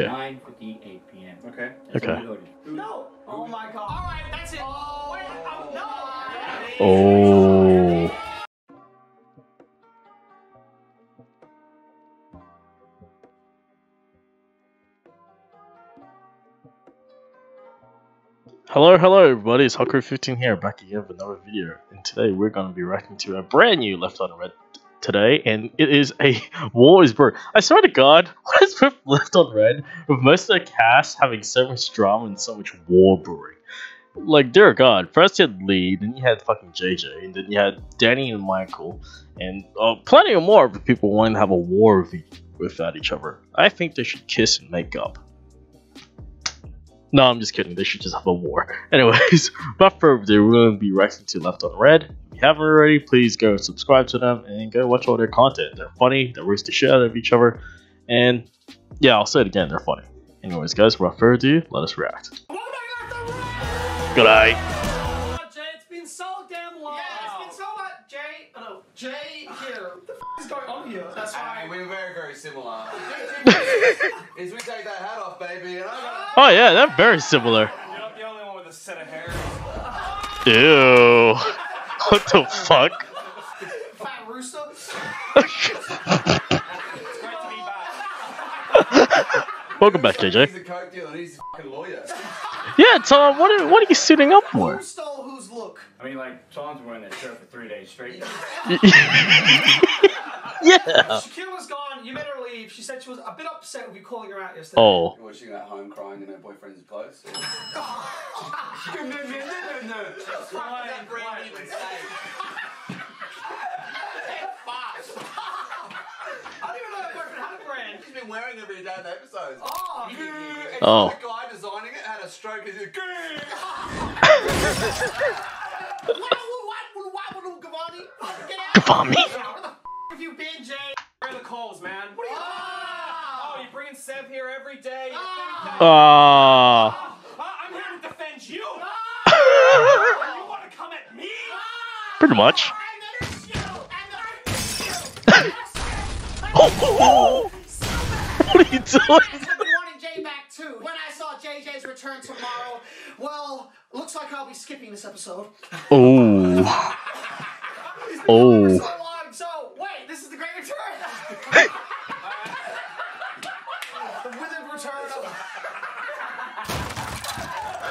Okay. 9:58 p.m. Okay. That's Okay. when we voted. No. Oh my god. All right, that's it. Oh, Wait, um, no. Oh. Hello, hello everybody, it's Hakuru15 here, back again with another video. And today we're going to be reacting to a brand new Left on Red today, and it is a War is Brewing. I swear to god, what is with Left on Red, with most of the cast having so much drama and so much war brewing? Like, dear god, first you had Lee, then you had fucking JJ, and then you had Danny and Michael, and uh, plenty of more people wanting to have a war with, without each other. I think they should kiss and make up. No, I'm just kidding. They should just have a war. Anyways, without further ado, we're going to be reacting to Left on Red. If you haven't already, please go subscribe to them and go watch all their content. They're funny, they roast the shit out of each other, and yeah, I'll say it again, they're funny. Anyways, guys, without further ado, let us react. Welcome back, Left on Red. Good night. Oh, Jay, it's been so damn long. Yeah, it's been so much. Jay, oh, Jay, here. What the f is going on here? That's Hey, right. we're very, very similar. Is we take that hat off, baby, and I got Oh yeah, they're very similar. You're not the only one with a set of hair. Ew. What the fuck? Fat rooster. It's great to. Welcome back, JJ. He's a coke dealer, he's a fucking lawyer. Yeah, Tom, what are, what are you suiting up for? Who stole whose look? I mean, like Tom's wearing that shirt for three days straight. yeah. Shaquila's gone. You made her leave. She said she was a bit upset with you calling her out yesterday. Oh. You're watching at home crying in her boyfriend's clothes. No, no, no, no, no. What did that brand even say? I don't even know her boyfriend had a brand. She's been wearing every day of the episodes. Oh. And Oh. the guy designing it had a stroke. He's like, Gavami. Where the f have you been, Jay? Where are the calls, man? What are you Oh, Oh, you bringing Sev here every day? You think that- Ah. Uh, I'm here to defend you. You want to come at me? Pretty much. Oh, what are you doing? I've Jay back too. When I saw JJ's return tomorrow, well, looks like I'll be skipping this episode. Oh. Oh. so long, so wait, this is the great return. the return of.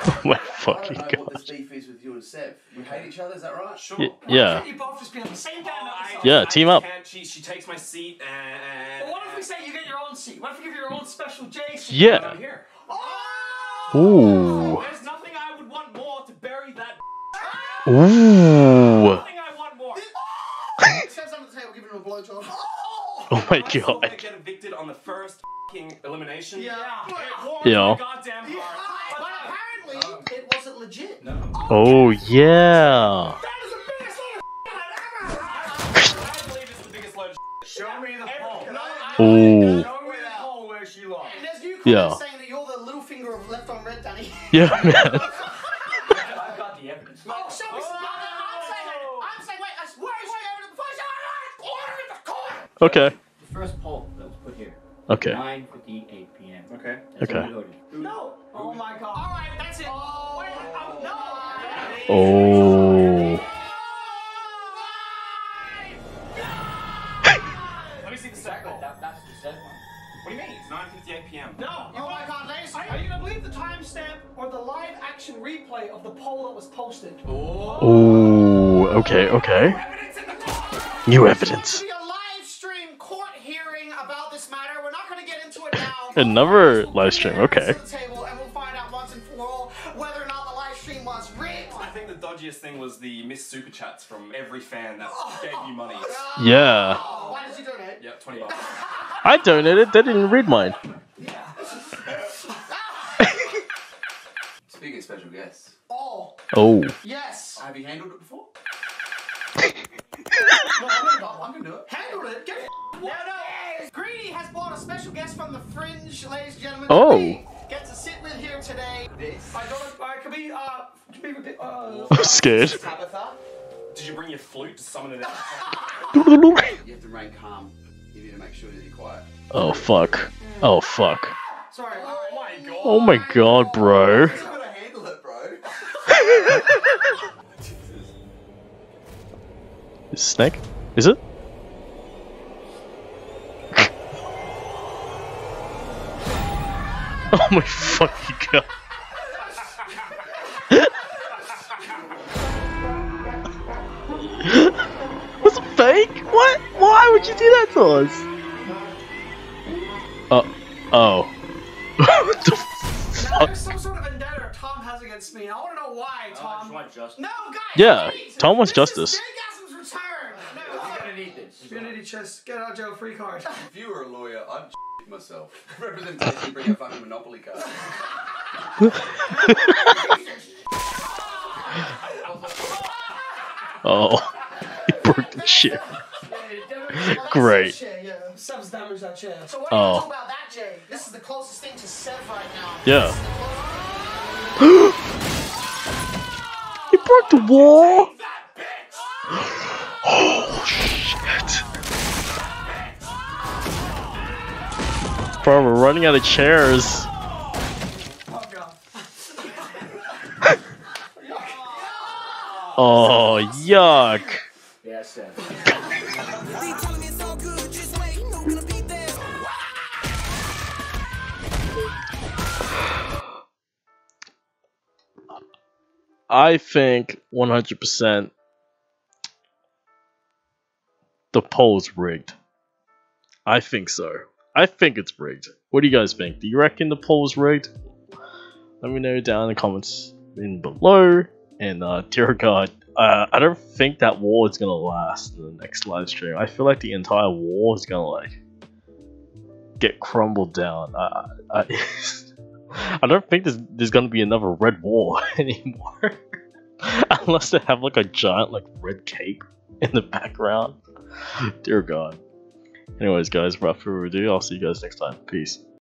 Oh my I fucking don't what god. this beef is with you and Sev. You hate each other, is that right? Sure. Y- yeah. You both just be on the same damn Oh, I- Yeah, I team up. She, she takes my seat uh, uh, and. But what if we uh, say you get your own seat? What if we give your own special J seat? Yeah. I'm here. Oh! Ooh. There's nothing I would want more to bury that. Ooh. Nothing I want more. Sev's under the table giving him a blowjob. Oh, oh my Am I still god. get evicted on the first fing elimination? Yeah. It warms Yeah. goddamn heart. But apparently, it wasn't legit. No. Oh yeah. That is the biggest load of ever! I believe it's the biggest load of Show me the poll. No, I- Ooh. Show me the poll where she lost. And there's you Yeah. saying you're the little finger of left on red, Danny. Yeah, man. I've got the evidence. Oh, show me some. I'm saying, I'm saying, wait, I- where is she evidence? Before she- Order in the court! Okay. The first poll that was put here. Okay. 9:58 p.m. Okay. That's Okay. Oh. Let me see the second That, that's the said one. What do you mean? It's 9:58 p.m. No. You Oh my god, ladies. Are you gonna believe the timestamp or the live action replay of the poll that was posted? Oh. Okay. Okay. Evidence in the court. New evidence. be a live stream court hearing about this matter. We're not gonna get into it now. Another live stream, okay. Whether or not the live stream was rigged. I think the dodgiest thing was the missed super chats from every fan that oh, gave you money. Yeah. Oh, why did you donate? Yeah, 20 bucks. I donated. They didn't read mine. Speaking of special guests, Oh, Oh. yes. have you handled it before? No, I'm gonna, do it. Handled it. Get it. No, no. Greedy has brought a special guest from the Fringe, ladies and gentlemen. Oh. that we Get to sit with here today. This. I don't. I could be. Uh. Could be a bit. Uh. I'm scared. Tabitha. Did you bring your flute to summon it out? You have to remain calm. You need to make sure that you're quiet. Oh fuck. Oh fuck. Sorry. Oh my god. Oh my god, bro. He's gonna handle it, bro. Is it snake? Is it? oh my fucking god. Would you do that to us? Uh, oh. what the Now fuck? there's some sort of vendetta Tom has against me. I want to know why, I just Tom. want justice. No, guys. Yeah, please. Tom wants This justice. Is Jaygasm's return. No, I'm gonna need this. Community chest. Get out, Joe. Free card. If you were a lawyer, I'd myself. Representation, bring a fucking Monopoly card. Oh. he broke the chair. Well, Great. that's that chair, yeah. Sev's damaged that chair. So what do Oh. do do about that, Jay? This is the closest thing to Sev right now. Yeah. he broke the wall. Oh shit. Bro, we're running out of chairs. Oh god. Oh, yuck. Yeah, Seth. I think 100% the poll's rigged. I think so. I think it's rigged. What do you guys think? Do you reckon the poll poll's rigged? Let me know down in the comments in below. And uh, dear God, uh, I don't think that war is gonna last in the next live stream. I feel like the entire war is gonna like get crumbled down. I, I, I don't think there's there's gonna be another red war anymore, unless they have like a giant like red cape in the background. Dear God. Anyways, guys, without further ado, I'll see you guys next time. Peace.